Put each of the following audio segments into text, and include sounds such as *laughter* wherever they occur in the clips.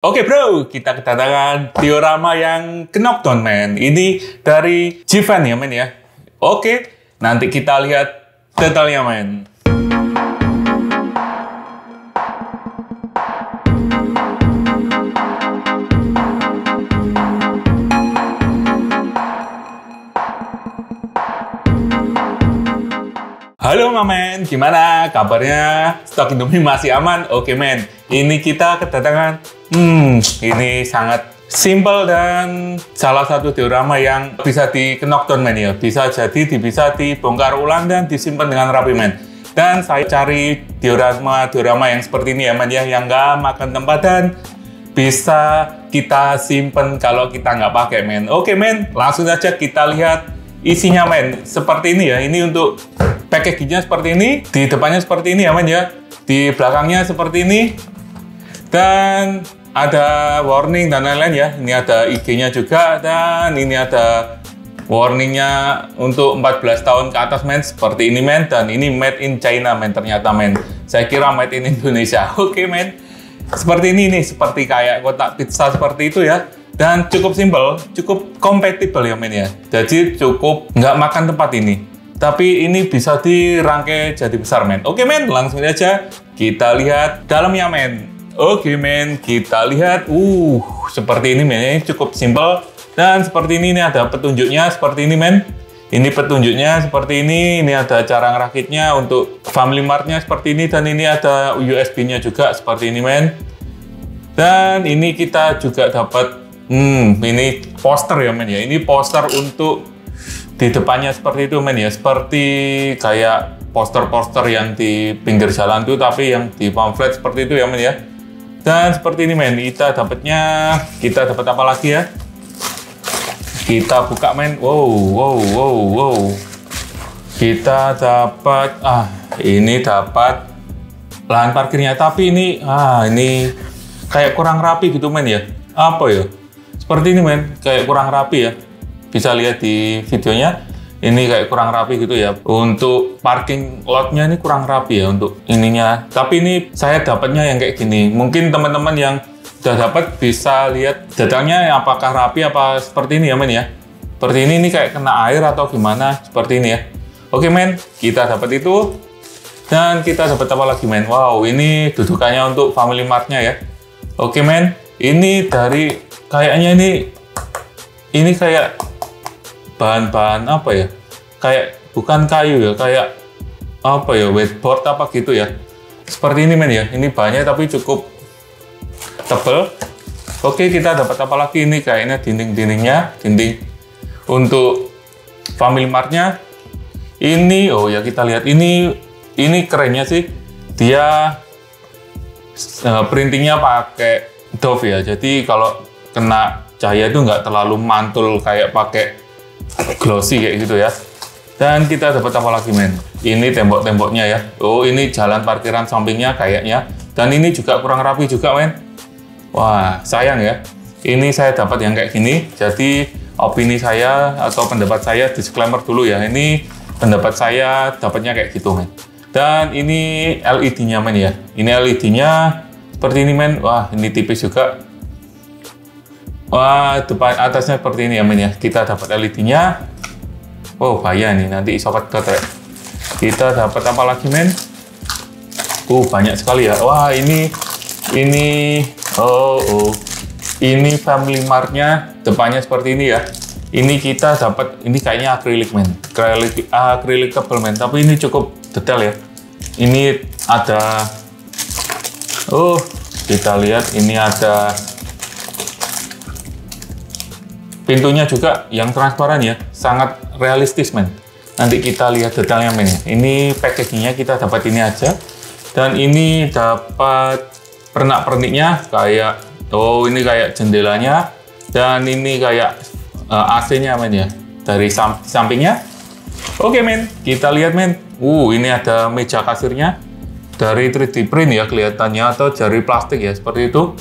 Oke bro, kita kedatangan diorama yang knockdown men. Ini dari Jivan ya men ya. Oke, nanti kita lihat detailnya men. Halo Mamen, gimana kabarnya? Stok Indomie masih aman? Oke men, ini kita kedatangan, hmm, ini sangat simple dan salah satu diorama yang bisa di knockdown ya. Bisa jadi bisa dibongkar ulang dan disimpan dengan rapi men. Dan saya cari diorama-diorama yang seperti ini ya men ya, yang nggak makan tempat dan bisa kita simpen kalau kita nggak pakai men. Oke men, langsung saja kita lihat isinya men. Seperti ini ya, ini untuk packagingnya seperti ini, di depannya seperti ini ya men ya, di belakangnya seperti ini, dan ada warning dan lain-lain ya. Ini ada IG-nya juga dan ini ada warningnya untuk 14 tahun ke atas men seperti ini men dan ini made in China men ternyata men. Saya kira made in Indonesia. *laughs* Oke okay, men. Seperti ini nih, seperti kayak kotak pizza seperti itu ya. Dan cukup simple, cukup compatible ya men ya. Jadi cukup nggak makan tempat ini tapi ini bisa dirangkai jadi besar men. Oke men, langsung aja kita lihat dalamnya men. Oke men, kita lihat. Uh, seperti ini men, ini cukup simple. Dan seperti ini, ini ada petunjuknya seperti ini men. Ini petunjuknya seperti ini, ini ada cara ngerakitnya untuk family martnya seperti ini, dan ini ada USB-nya juga seperti ini men. Dan ini kita juga dapat, hmm, ini poster ya men ya, ini poster untuk di depannya seperti itu men ya seperti kayak poster-poster yang di pinggir jalan tuh tapi yang di pamflet seperti itu ya men ya dan seperti ini men. Kita dapatnya kita dapat apa lagi ya? Kita buka men. Wow wow wow wow. Kita dapat ah ini dapat lahan parkirnya. Tapi ini ah ini kayak kurang rapi gitu men ya. Apa ya? Seperti ini men. Kayak kurang rapi ya. Bisa lihat di videonya ini kayak kurang rapi gitu ya. Untuk parking lotnya ini kurang rapi ya untuk ininya. Tapi ini saya dapatnya yang kayak gini. Mungkin teman-teman yang sudah dapat bisa lihat detailnya apakah rapi apa seperti ini ya men ya. Seperti ini ini kayak kena air atau gimana seperti ini ya. Oke men kita dapat itu. Dan kita dapat apa lagi men? Wow ini dudukannya untuk family martnya ya. Oke men ini dari kayaknya ini ini kayak bahan-bahan apa ya? Kayak bukan kayu ya kayak apa ya whiteboard apa gitu ya. Seperti ini men ya. Ini banyak tapi cukup tebel. Oke kita dapat apa lagi ini? Kayaknya dinding-dindingnya dinding untuk family martnya. Ini oh ya kita lihat ini. Ini kerennya sih dia uh, printingnya pakai Dove ya. Jadi kalau kena cahaya itu nggak terlalu mantul kayak pakai glossy kayak gitu ya. Dan kita dapat apa lagi men? Ini tembok-temboknya ya. Oh ini jalan parkiran sampingnya kayaknya. Dan ini juga kurang rapi juga men. Wah sayang ya. Ini saya dapat yang kayak gini. Jadi opini saya atau pendapat saya disclaimer dulu ya. Ini pendapat saya dapatnya kayak gitu men. Dan ini LED-nya men ya. Ini LED-nya seperti ini men. Wah ini tipis juga Wah, depan atasnya seperti ini ya men ya. Kita dapat LED-nya. Oh, bahaya nih nanti sobat kotek. Kita dapat apa lagi men? Uh, banyak sekali ya. Wah, ini ini oh, oh. Ini family mart-nya depannya seperti ini ya. Ini kita dapat ini kayaknya akrilik men. Akrilik akrilik tebal men, tapi ini cukup detail ya. Ini ada Oh, kita lihat ini ada Pintunya juga yang transparan ya, sangat realistis men. Nanti kita lihat detailnya men. Ini packagingnya kita dapat ini aja. Dan ini dapat pernak-perniknya kayak, oh ini kayak jendelanya. Dan ini kayak uh, AC-nya men ya, dari sam sampingnya. Oke men, kita lihat men. Uh, ini ada meja kasirnya dari 3D print ya kelihatannya atau jari plastik ya seperti itu.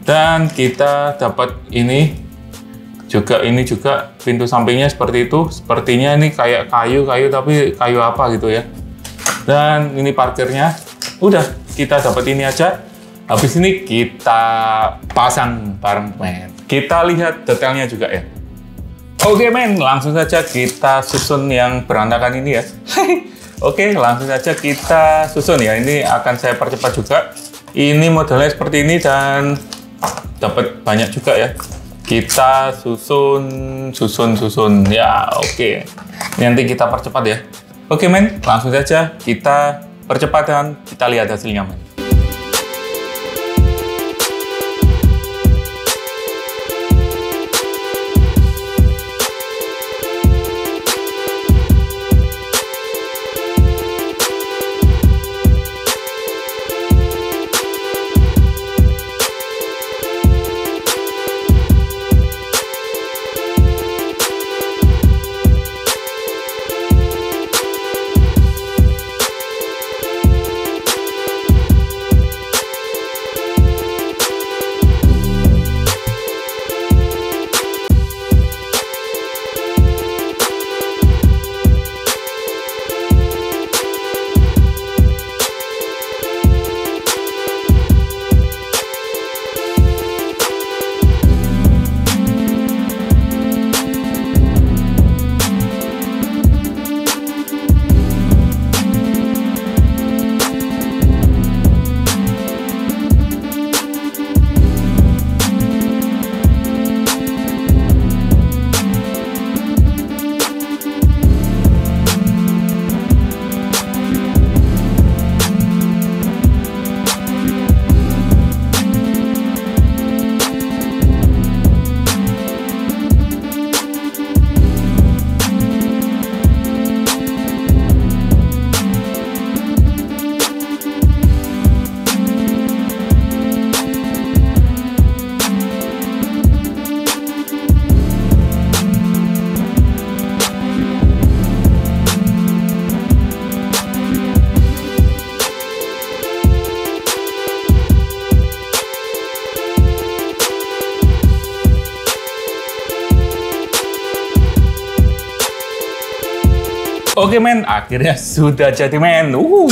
Dan kita dapat ini juga ini juga pintu sampingnya seperti itu sepertinya ini kayak kayu-kayu tapi kayu apa gitu ya dan ini parkirnya udah kita dapat ini aja Habis ini kita pasang bareng men. Kita lihat detailnya juga ya. Oke men, langsung saja kita susun yang berantakan ini ya. *laughs* Oke, langsung saja kita susun ya. Ini akan saya percepat juga. Ini modelnya seperti ini dan dapat banyak juga ya. Kita susun, susun, susun. Ya, oke. Nanti kita percepat ya. Oke men, langsung saja kita percepat dan kita lihat hasilnya men. Oke men, akhirnya sudah jadi men. Uh,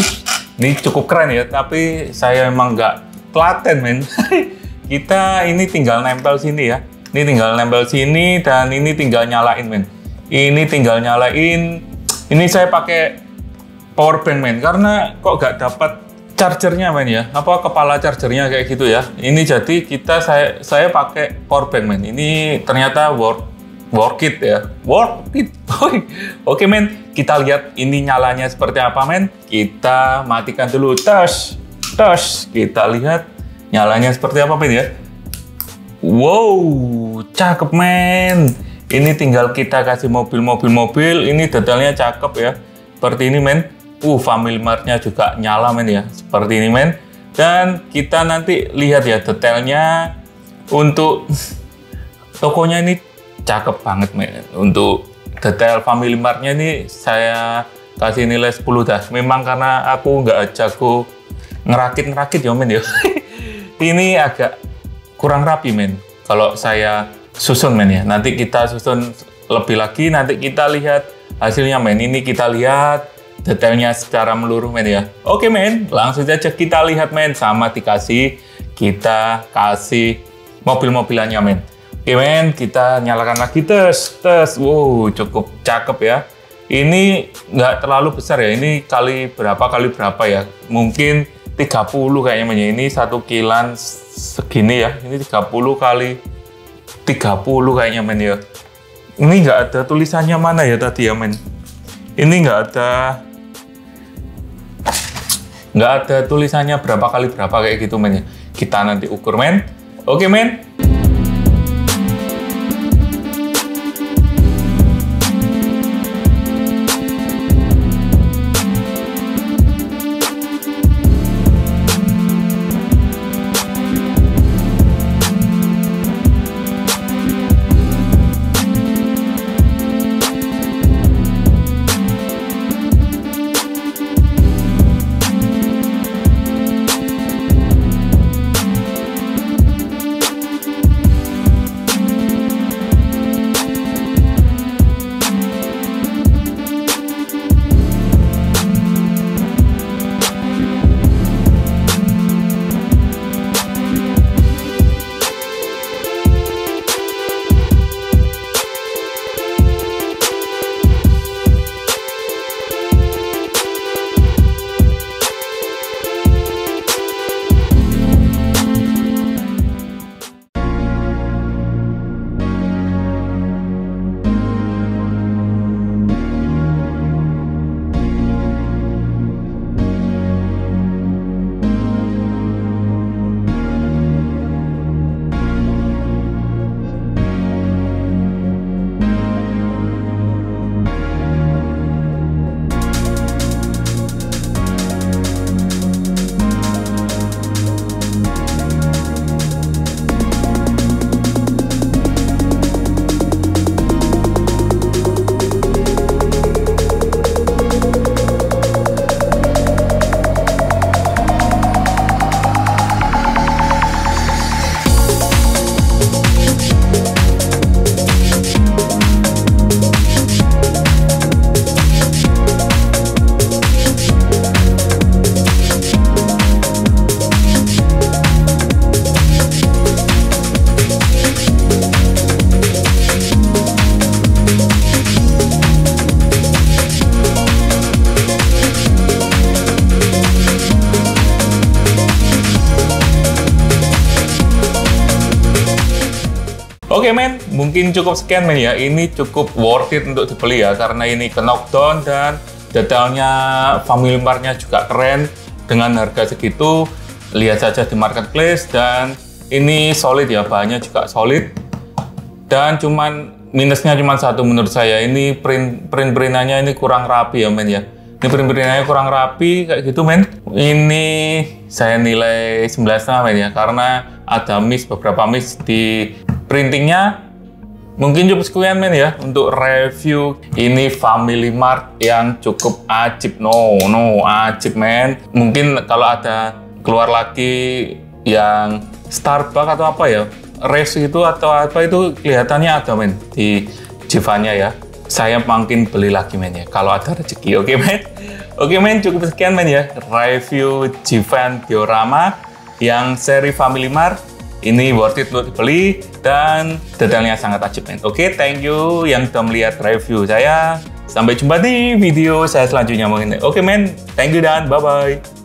ini cukup keren ya, tapi saya emang nggak telaten men. *laughs* Kita ini tinggal nempel sini ya. Ini tinggal nempel sini dan ini tinggal nyalain men. Ini tinggal nyalain. Ini saya pakai power bank men, karena kok nggak dapat chargernya men ya. Apa kepala chargernya kayak gitu ya. Ini jadi kita saya saya pakai power bank men. Ini ternyata worth work it ya work it *laughs* oke men kita lihat ini nyalanya seperti apa men. Kita matikan dulu. Tes tes kita lihat nyalanya seperti apa men ya. Wow cakep men. Ini tinggal kita kasih mobil-mobil-mobil ini detailnya cakep ya. Seperti ini men. Uh family martnya juga nyala men ya. Seperti ini men. Dan kita nanti lihat ya detailnya untuk *laughs* tokonya ini cakep banget men. Untuk detail Family Mart-nya ini saya kasih nilai 10 dah. Memang karena aku nggak jago ngerakit-ngerakit ya men ya. *laughs* ini agak kurang rapi men. Kalau saya susun men ya. Nanti kita susun lebih lagi, nanti kita lihat hasilnya men. Ini kita lihat detailnya secara meluruh men ya. Oke men, langsung saja kita lihat men. Sama dikasih, kita kasih mobil-mobilannya men. Oke men, kita nyalakan lagi tes, tes. Wow, cukup cakep ya. Ini nggak terlalu besar ya, ini kali berapa kali berapa ya. Mungkin 30 kayaknya men. Ini satu kilan segini ya. Ini 30 kali 30 kayaknya men ya. Ini nggak ada tulisannya mana ya tadi ya men. Ini nggak ada nggak ada tulisannya berapa kali berapa kayak gitu men ya. Kita nanti ukur men. Oke men. Mungkin cukup sekian men ya. Ini cukup worth it untuk dibeli ya karena ini ke knockdown dan detailnya family marknya juga keren dengan harga segitu. Lihat saja di marketplace dan ini solid ya, bahannya juga solid. Dan cuman minusnya cuma satu menurut saya ini print print printannya ini kurang rapi ya men ya ini print printannya kurang rapi kayak gitu men ini saya nilai 9 setengah men ya karena ada miss beberapa miss di printingnya mungkin cukup sekian men ya untuk review ini Family Mart yang cukup ajib no no ajib men mungkin kalau ada keluar lagi yang Starbucks atau apa ya race itu atau apa itu kelihatannya ada men di Jivanya ya. Saya makin beli lagi men ya kalau ada rezeki. Oke men. Oke men cukup sekian men ya review Jivan diorama yang seri Family Mart ini worth it untuk dibeli dan detailnya sangat men. Oke, thank you yang sudah melihat review saya. Sampai jumpa di video saya selanjutnya mungkin. Oke men, thank you dan bye bye.